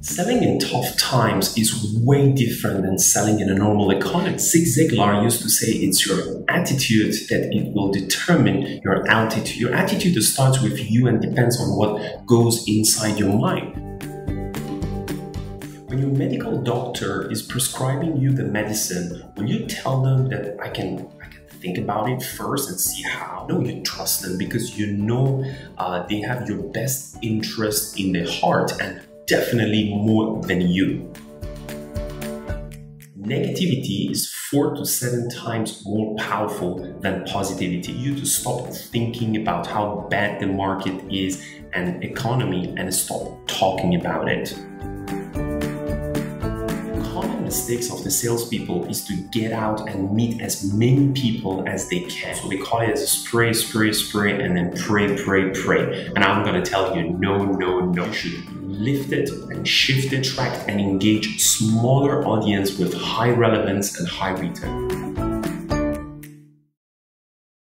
Selling in tough times is way different than selling in a normal economy. Zig Ziglar used to say it's your attitude that it will determine your altitude. Your attitude starts with you and depends on what goes inside your mind. When your medical doctor is prescribing you the medicine, will you tell them that I can I can think about it first and see how, no, you trust them because you know uh, they have your best interest in their heart and definitely more than you. Negativity is four to seven times more powerful than positivity. You to stop thinking about how bad the market is and economy and stop talking about it mistakes of the salespeople is to get out and meet as many people as they can. So they call it as spray, spray, spray, and then pray, pray, pray. And I'm gonna tell you, no, no, no. You should lift it and shift the track and engage smaller audience with high relevance and high return.